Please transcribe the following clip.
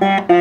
Mm-hmm.